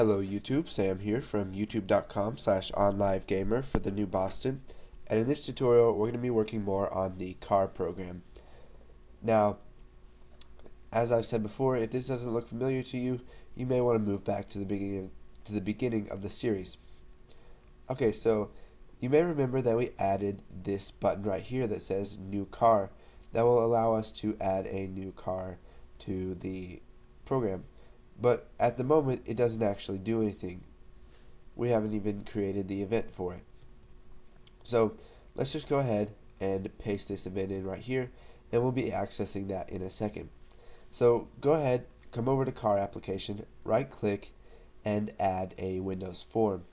Hello YouTube, Sam here from youtube.com slash onlivegamer for the new Boston and in this tutorial we're going to be working more on the car program. Now as I've said before, if this doesn't look familiar to you, you may want to move back to the beginning of, to the beginning of the series. Okay, so you may remember that we added this button right here that says new car that will allow us to add a new car to the program but at the moment it doesn't actually do anything. We haven't even created the event for it. So let's just go ahead and paste this event in right here and we'll be accessing that in a second. So go ahead, come over to car application, right click and add a Windows form.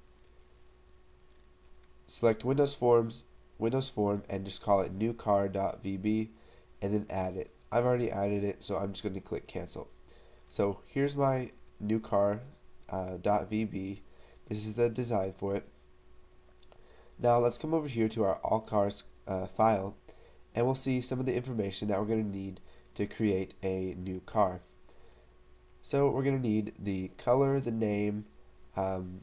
Select Windows Forms, Windows Form and just call it newcar.vb and then add it. I've already added it so I'm just going to click cancel. So here's my new car uh, .vb. This is the design for it. Now let's come over here to our all cars uh, file and we'll see some of the information that we're going to need to create a new car. So we're going to need the color, the name, um,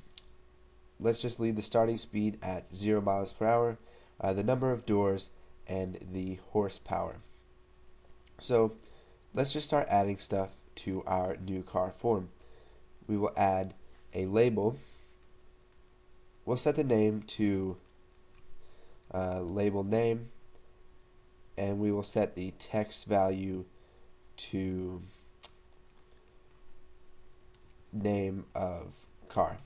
let's just leave the starting speed at 0 miles per hour, uh, the number of doors, and the horsepower. So let's just start adding stuff to our new car form. We will add a label. We'll set the name to uh, label name and we will set the text value to name of car.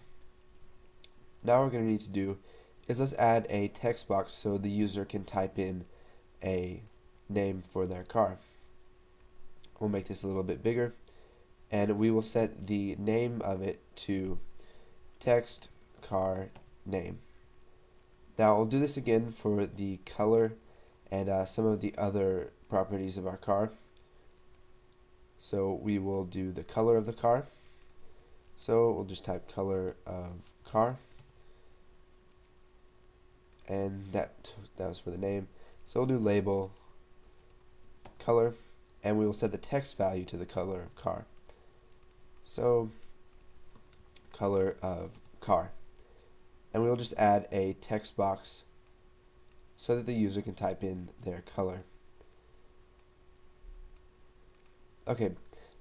Now we're going to need to do is let's add a text box so the user can type in a name for their car. We'll make this a little bit bigger and we will set the name of it to text car name. Now we'll do this again for the color and uh, some of the other properties of our car. So we will do the color of the car. So we'll just type color of car. And that, that was for the name. So we'll do label color and we will set the text value to the color of car. So color of car. And we'll just add a text box so that the user can type in their color. Okay,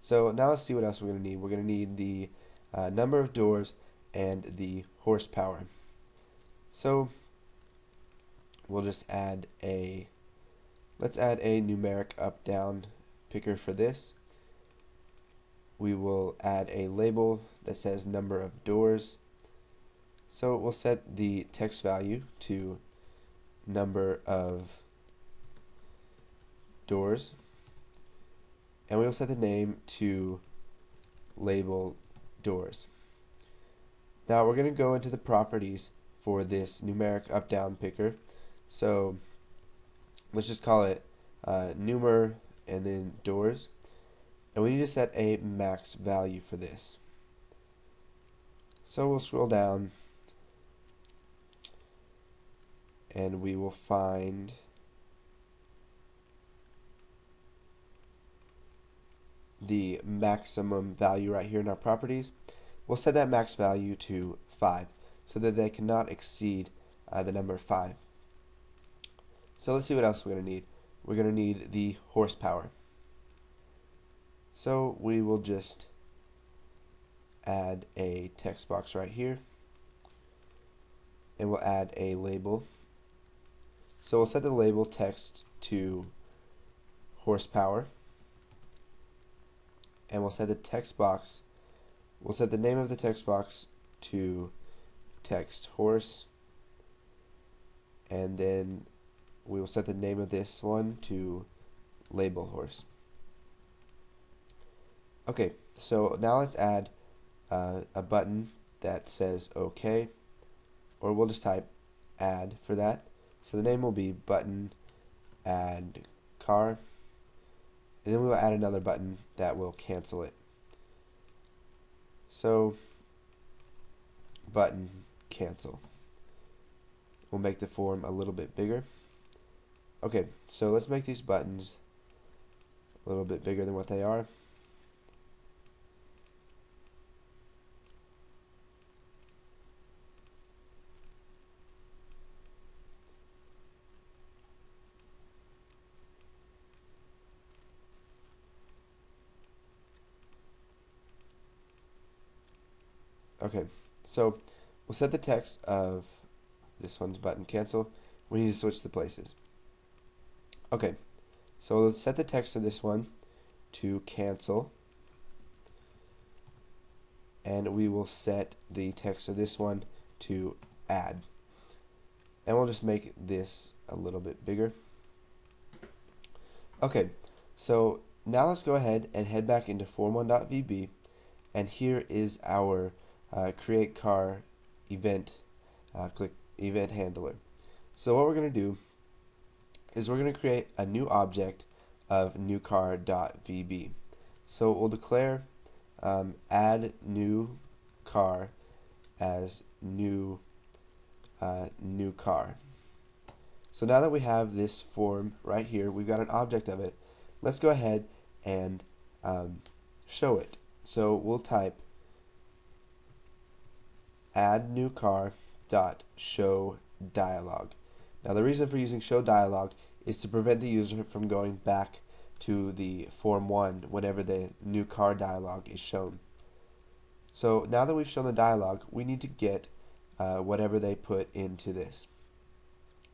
so now let's see what else we're going to need. We're going to need the uh, number of doors and the horsepower. So we'll just add a, let's add a numeric up-down picker for this. We will add a label that says number of doors. So we'll set the text value to number of doors and we'll set the name to label doors. Now we're going to go into the properties for this numeric up down picker so let's just call it uh, numer and then doors and we need to set a max value for this so we'll scroll down and we will find the maximum value right here in our properties. We'll set that max value to 5 so that they cannot exceed uh, the number 5. So let's see what else we're going to need. We're going to need the horsepower. So we will just add a text box right here. And we'll add a label. So we'll set the label text to horsepower. And we'll set the text box we'll set the name of the text box to text horse. And then we will set the name of this one to label horse okay so now let's add uh, a button that says OK or we'll just type add for that so the name will be button add car. And then we will add another button that will cancel it. So button cancel. We'll make the form a little bit bigger. Okay, so let's make these buttons a little bit bigger than what they are. Okay, so we'll set the text of this one's button cancel. We need to switch the places. Okay, so let's set the text of this one to cancel. And we will set the text of this one to add. And we'll just make this a little bit bigger. Okay, so now let's go ahead and head back into form1.vb and here is our uh, create car event uh, click event handler so what we're going to do is we're going to create a new object of new car.vb so we'll declare um, add new car as new uh, new car. So now that we have this form right here we've got an object of it. Let's go ahead and um, show it. So we'll type add new car dot show dialog. Now the reason for using show dialog is to prevent the user from going back to the form 1 whenever the new car dialog is shown. So now that we've shown the dialog, we need to get uh, whatever they put into this.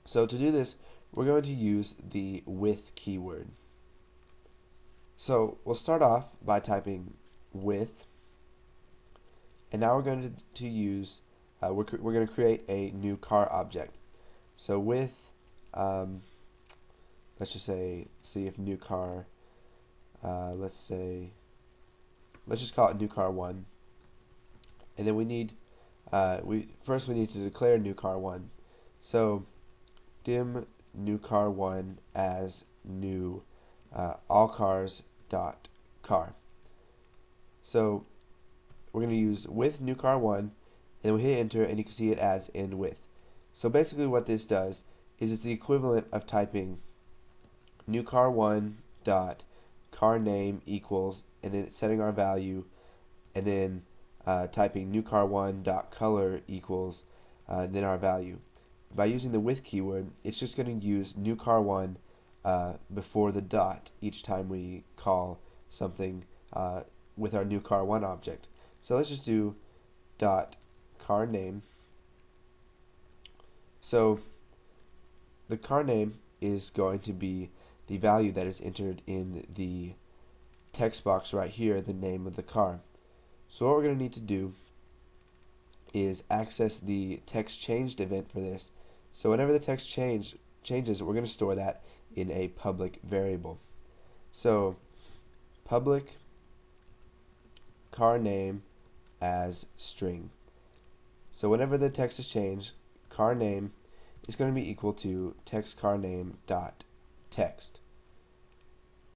So to do this, we're going to use the with keyword. So we'll start off by typing with and now we're going to, to use uh, we're, we're going to create a new car object so with um, let's just say see if new car uh, let's say let's just call it new car 1 and then we need uh, we first we need to declare new car 1 so dim new car 1 as new uh, all cars dot car. So we're going to use with new car 1 and we hit enter and you can see it as in with. So basically what this does is it's the equivalent of typing new car 1 dot car name equals and then setting our value and then uh, typing new car 1 dot color equals uh, then our value. By using the with keyword it's just going to use new car 1 uh, before the dot each time we call something uh, with our new car one object. So let's just do dot car name. So the car name is going to be the value that is entered in the text box right here, the name of the car. So what we're going to need to do is access the text changed event for this. So whenever the text change changes, we're going to store that in a public variable. So public car name as string. So whenever the text is changed, car name is going to be equal to text car name dot text.